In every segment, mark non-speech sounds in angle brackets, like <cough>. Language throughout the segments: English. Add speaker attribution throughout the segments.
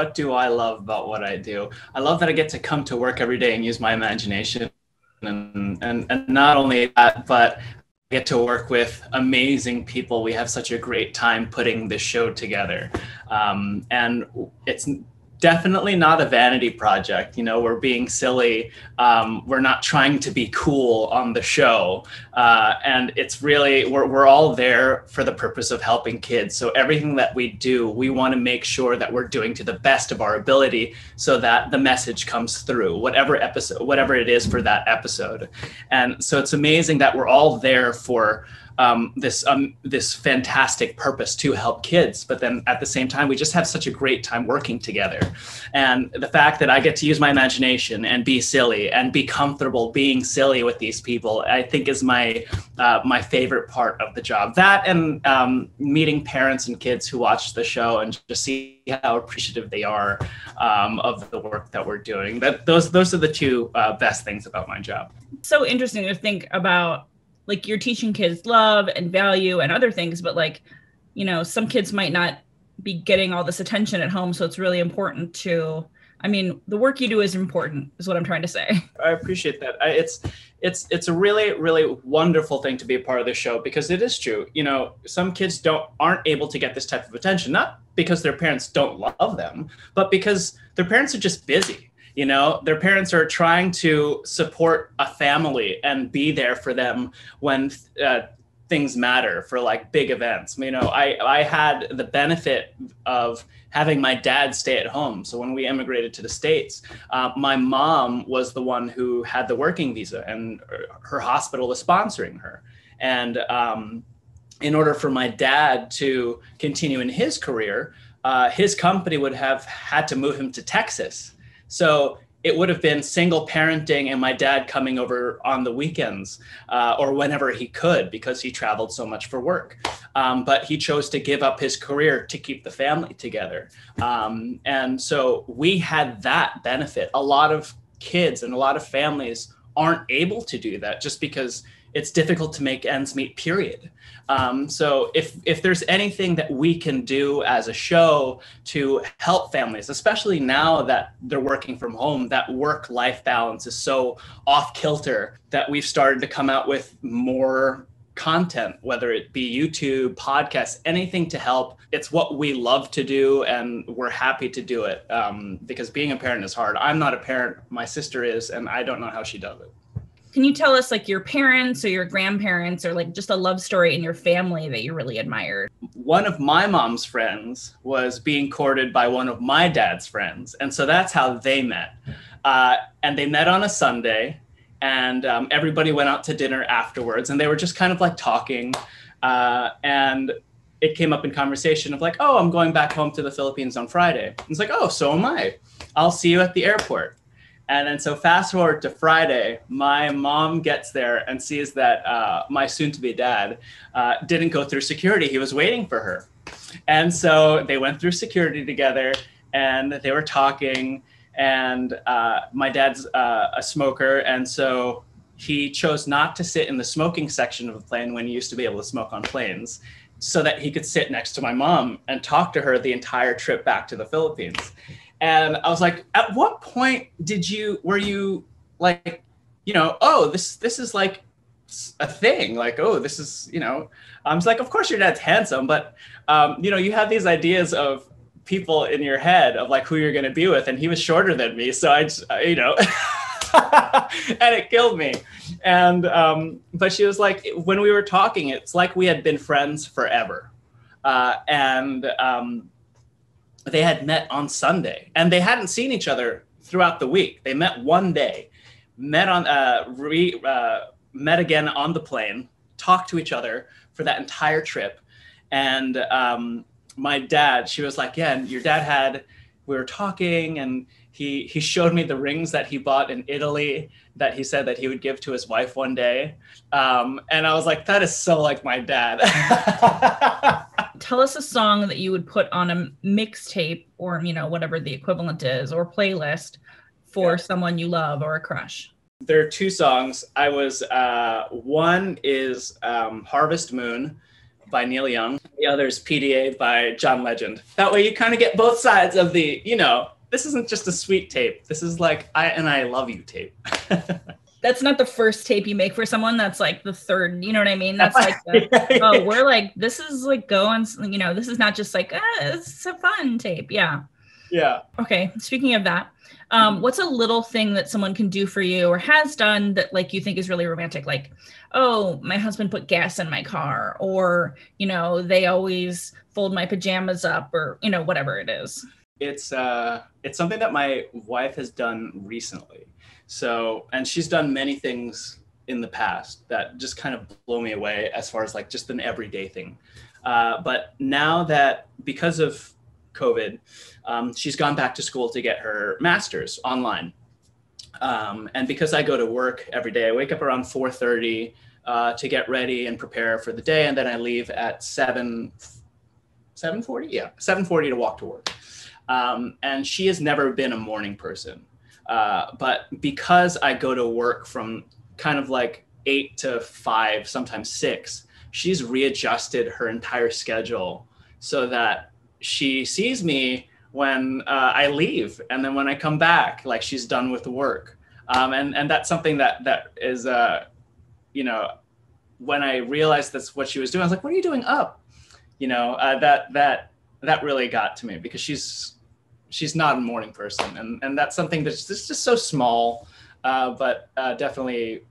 Speaker 1: what do I love about what I do? I love that I get to come to work every day and use my imagination. And, and, and not only that, but get to work with amazing people. We have such a great time putting this show together. Um, and it's definitely not a vanity project. You know, we're being silly. Um, we're not trying to be cool on the show. Uh, and it's really, we're, we're all there for the purpose of helping kids. So everything that we do, we want to make sure that we're doing to the best of our ability so that the message comes through, whatever episode, whatever it is for that episode. And so it's amazing that we're all there for um, this um, this fantastic purpose to help kids. But then at the same time, we just have such a great time working together. And the fact that I get to use my imagination and be silly and be comfortable being silly with these people, I think is my uh, my favorite part of the job. That and um, meeting parents and kids who watch the show and just see how appreciative they are um, of the work that we're doing. That those those are the two uh, best things about my job.
Speaker 2: So interesting to think about like you're teaching kids love and value and other things but like you know some kids might not be getting all this attention at home so it's really important to i mean the work you do is important is what i'm trying to say.
Speaker 1: I appreciate that. I, it's it's it's a really really wonderful thing to be a part of the show because it is true. You know some kids don't aren't able to get this type of attention not because their parents don't love them but because their parents are just busy you know their parents are trying to support a family and be there for them when uh, things matter for like big events. You know i i had the benefit of having my dad stay at home. So when we immigrated to the states uh, my mom was the one who had the working visa and her hospital was sponsoring her. And um, in order for my dad to continue in his career uh, his company would have had to move him to texas so it would have been single parenting and my dad coming over on the weekends uh, or whenever he could because he traveled so much for work. Um, but he chose to give up his career to keep the family together. Um, and so we had that benefit. A lot of kids and a lot of families aren't able to do that just because it's difficult to make ends meet period. Um, so if if there's anything that we can do as a show to help families especially now that they're working from home that work life balance is so off kilter that we've started to come out with more content whether it be youtube podcasts anything to help. It's what we love to do and we're happy to do it. Um, because being a parent is hard. I'm not a parent. My sister is and i don't know how she does it
Speaker 2: can you tell us like your parents or your grandparents or like just a love story in your family that you really admired?
Speaker 1: One of my mom's friends was being courted by one of my dad's friends. And so that's how they met. Uh, and they met on a Sunday and um, everybody went out to dinner afterwards and they were just kind of like talking. Uh, and it came up in conversation of like, oh, I'm going back home to the Philippines on Friday. And it's like, oh, so am I. I'll see you at the airport. And then so fast forward to Friday, my mom gets there and sees that uh, my soon-to-be dad uh, didn't go through security. He was waiting for her, and so they went through security together, and they were talking. And uh, my dad's uh, a smoker, and so he chose not to sit in the smoking section of the plane when he used to be able to smoke on planes, so that he could sit next to my mom and talk to her the entire trip back to the Philippines and I was like, at what point did you were you like, you know, oh, this this is like a thing, like, oh, this is, you know, I was like, of course your dad's handsome, but um, you know, you have these ideas of people in your head of like who you're gonna be with, and he was shorter than me, so I just, you know. <laughs> and it killed me. And um, but she was like, when we were talking, it's like we had been friends forever. Uh, and um, they had met on Sunday and they hadn't seen each other throughout the week. They met one day, met on uh, re, uh, met again on the plane, talked to each other for that entire trip. And um, my dad, she was like, "Yeah, your dad had." We were talking, and he he showed me the rings that he bought in Italy that he said that he would give to his wife one day, um, and I was like, "That is so like my dad." <laughs>
Speaker 2: tell us a song that you would put on a mixtape or you know whatever the equivalent is or playlist for yeah. someone you love or a crush
Speaker 1: there are two songs i was uh, one is um, harvest moon by Neil Young. The other is PDA by John Legend. That way you kind of get both sides of the, you know, this isn't just a sweet tape. This is like I and I love you tape. <laughs>
Speaker 2: that's not the first tape you make for someone. That's like the third. You know what I mean? That's like, <laughs> the, oh, we're like, this is like going. You know, this is not just like, ah, it's a fun tape. Yeah.
Speaker 1: Yeah.
Speaker 2: Okay. Speaking of that, um, what's a little thing that someone can do for you or has done that like you think is really romantic? Like, oh, my husband put gas in my car, or you know, they always fold my pajamas up, or you know, whatever it is.
Speaker 1: It's uh, it's something that my wife has done recently. So, and she's done many things in the past that just kind of blow me away as far as like just an everyday thing. Uh, but now that because of COVID, um, she's gone back to school to get her master's online. Um, and because I go to work every day, I wake up around 4:30 uh, to get ready and prepare for the day, and then I leave at 7 7:40. Yeah, 7:40 to walk to work. Um, and she has never been a morning person, uh, but because I go to work from kind of like eight to five, sometimes six, she's readjusted her entire schedule so that she sees me when uh, I leave, and then when I come back, like she's done with work. Um, and and that's something that that is, uh, you know, when I realized that's what she was doing, I was like, "What are you doing up?" You know, uh, that that that really got to me because she's she's not a morning person, and and that's something that's just, just so small, uh, but uh, definitely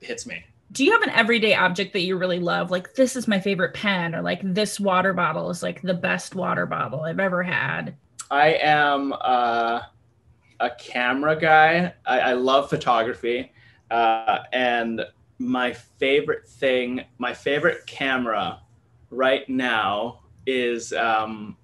Speaker 1: hits me.
Speaker 2: Do you have an everyday object that you really love? Like this is my favorite pen or like this water bottle is like the best water bottle i've ever had.
Speaker 1: I am uh, a camera guy. I, I love photography uh, and my favorite thing my favorite camera right now is um,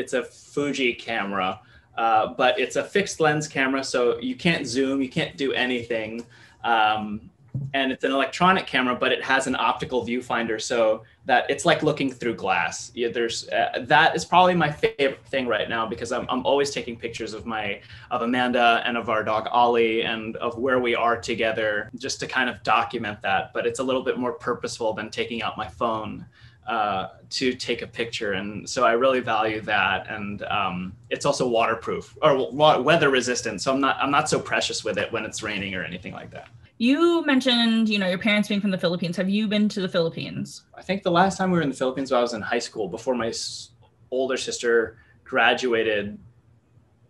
Speaker 1: it's a fuji camera uh, but it's a fixed lens camera so you can't zoom you can't do anything um, and it's an electronic camera, but it has an optical viewfinder, so that it's like looking through glass. Yeah, there's uh, that is probably my favorite thing right now because I'm I'm always taking pictures of my of Amanda and of our dog Ollie and of where we are together, just to kind of document that. But it's a little bit more purposeful than taking out my phone uh, to take a picture, and so I really value that. And um, it's also waterproof or weather resistant, so I'm not I'm not so precious with it when it's raining or anything like that.
Speaker 2: You mentioned, you know, your parents being from the Philippines. Have you been to the Philippines?
Speaker 1: I think the last time we were in the Philippines, I was in high school before my older sister graduated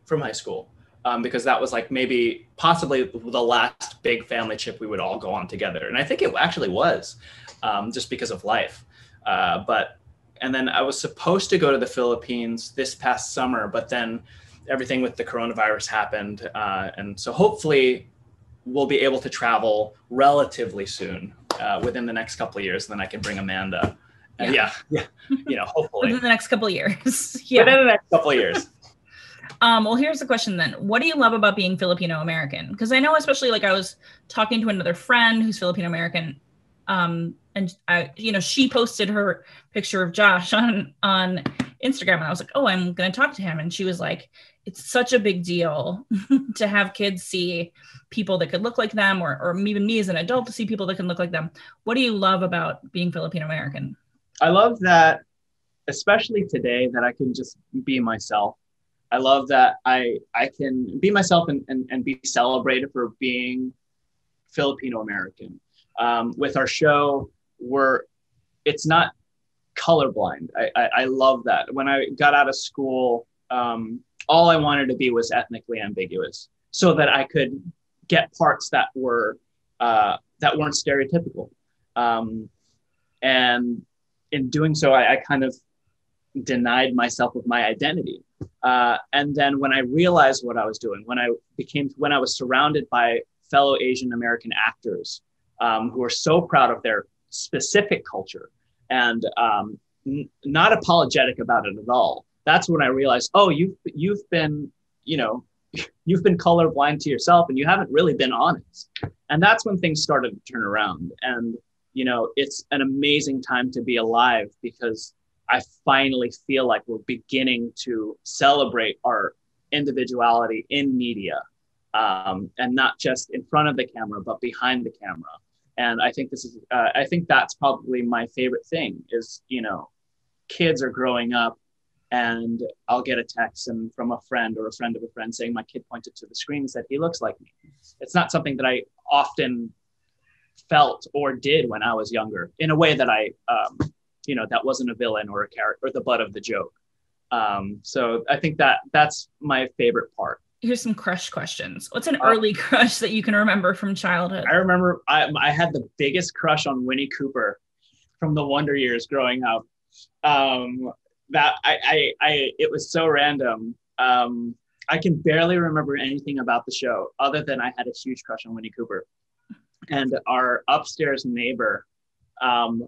Speaker 1: from high school. Um, because that was like maybe possibly the last big family trip we would all go on together. And I think it actually was um, just because of life. Uh, but, and then I was supposed to go to the Philippines this past summer, but then everything with the coronavirus happened. Uh, and so hopefully we'll be able to travel relatively soon uh, within the next couple of years. Then I can bring Amanda. And yeah, yeah, yeah you know, hopefully
Speaker 2: within the next couple of years. <laughs> yeah,
Speaker 1: within the next couple of years. <laughs>
Speaker 2: Um, well, here's the question then. What do you love about being Filipino American? Because I know, especially like I was talking to another friend who's Filipino American, um, and I, you know, she posted her picture of Josh <laughs> on on Instagram, and I was like, oh, I'm gonna talk to him, and she was like, it's such a big deal <laughs> to have kids see people that could look like them or, or even me as an adult to see people that can look like them. What do you love about being filipino american?
Speaker 1: I love that especially today that i can just be myself. I love that i i can be myself and, and, and be celebrated for being filipino american um, with our show we're it's not colorblind I, I, I love that when i got out of school um, all I wanted to be was ethnically ambiguous so that I could get parts that were uh, that weren't stereotypical. Um, and in doing so, I, I, kind of denied myself of my identity. Uh, and then when I realized what I was doing, when I became, when I was surrounded by fellow Asian American actors um, who are so proud of their specific culture and um, n- not apologetic about it at all, that's when I realized, oh, you've you've been, you know, <laughs> you've been colorblind to yourself and you haven't really been honest. And that's when things started to turn around. And, you know, it's an amazing time to be alive because I finally feel like we're beginning to celebrate our individuality in media um, and not just in front of the camera, but behind the camera. And I think this is uh, I think that's probably my favorite thing is you know kids are growing up and I'll get a text and from a friend or a friend of a friend saying my kid pointed to the screen and said he looks like me. It's not something that I often felt or did when I was younger in a way that I um, you know that wasn't a villain or a character or the butt of the joke. Um, so I think that that's my favorite part.
Speaker 2: Here's some crush questions. What's an uh, early <laughs> crush that you can remember from childhood?
Speaker 1: I remember I, I had the biggest crush on Winnie Cooper from the Wonder Years growing up. Um, that I, I, I, it was so random. Um, I can barely remember anything about the show other than I had a huge crush on Winnie Cooper. And our upstairs neighbor, um,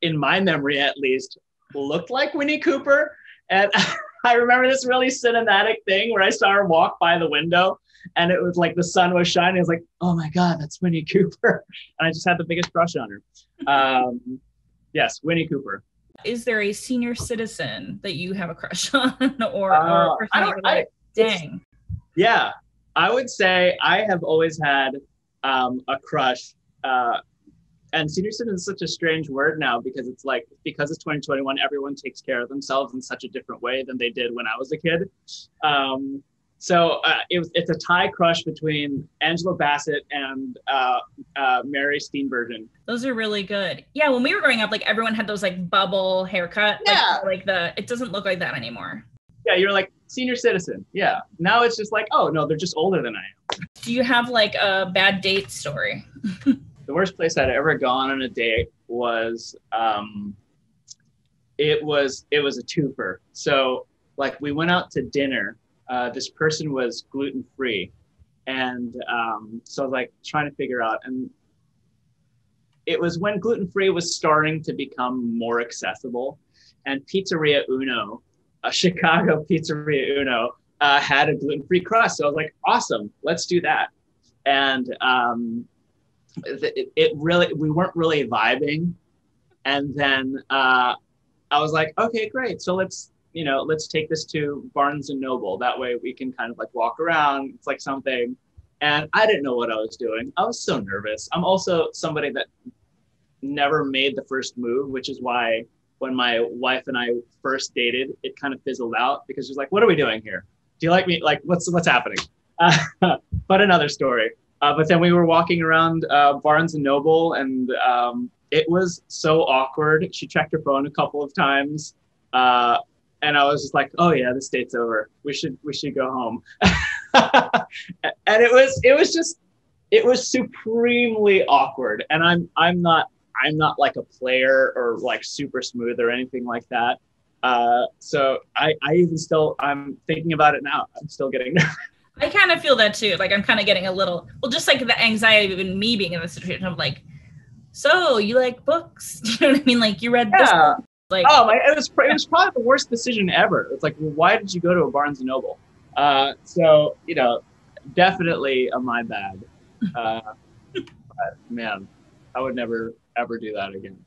Speaker 1: in my memory at least, looked like Winnie Cooper. And <laughs> I remember this really cinematic thing where I saw her walk by the window and it was like the sun was shining. I was like, oh my God, that's Winnie Cooper. <laughs> And I just had the biggest crush on her. Um, yes, Winnie Cooper.
Speaker 2: Is there a senior citizen that you have a crush <laughs> on or, uh, or I don't, like, I, dang?
Speaker 1: Yeah, I would say I have always had um, a crush uh, and senior citizen is such a strange word now because it's like because it's 2021 everyone takes care of themselves in such a different way than they did when i was a kid. Um, so uh, it was, it's a tie crush between angela bassett and uh, uh, mary steenburgen.
Speaker 2: Those are really good. Yeah when we were growing up like everyone had those like bubble haircut yeah. like, like the it doesn't look like that anymore.
Speaker 1: Yeah you're like senior citizen. Yeah. Now it's just like oh no they're just older than i am.
Speaker 2: Do you have like a bad date story <laughs>
Speaker 1: the worst place I'd ever gone on a date was um, it was it was a twofer. So like we went out to dinner. Uh, this person was gluten free, and um, so I was like trying to figure out. And it was when gluten free was starting to become more accessible, and Pizzeria Uno, a Chicago <laughs> Pizzeria Uno, uh, had a gluten free crust. So I was like, awesome, let's do that. And um, it, really we weren't really vibing. And then uh, i was like okay great. So let's you know let's take this to barnes and noble. That way we can kind of like walk around. It's like something. And i didn't know what i was doing. I was so nervous. I'm also somebody that never made the first move which is why when my wife and i first dated it kind of fizzled out because she's like what are we doing here? Do you like me? Like what's what's happening? Uh, <laughs> but another story uh, but then we were walking around uh, Barnes and Noble, and um, it was so awkward. She checked her phone a couple of times, uh, and I was just like, "Oh yeah, this date's over. We should we should go home." <laughs> and it was it was just it was supremely awkward. And I'm I'm not I'm not like a player or like super smooth or anything like that. Uh, so I I even still I'm thinking about it now. I'm still getting nervous.
Speaker 2: I kind of feel that too. Like I'm kind of getting a little, well, just like the anxiety of me being in the situation of like, so you like books? <laughs> you know what I mean? Like you read yeah. this
Speaker 1: Like, oh, my, it was it was probably the worst decision ever. It's like, well, why did you go to a Barnes and Noble? Uh, so you know, definitely a my bad. Uh, <laughs> but man, I would never ever do that again.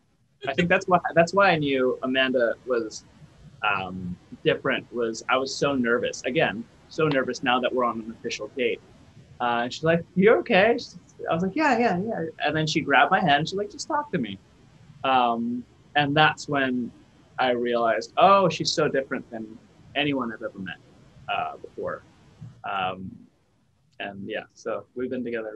Speaker 1: I think that's why that's why I knew Amanda was um, different. Was I was so nervous again so nervous now that we're on an official date. Uh, and she's like, "You're okay." I was like, "Yeah, yeah, yeah." And then she grabbed my hand. She's like, "Just talk to me." Um, and that's when I realized, oh, she's so different than anyone I've ever met uh, before. Um, and yeah, so we've been together